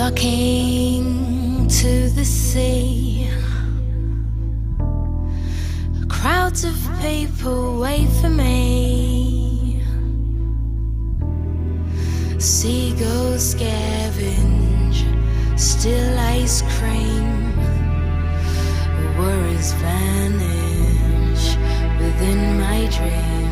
flocking to the sea. Crowds of people wait for me. Seagulls scavenge, still ice cream. Worries vanish within my dreams.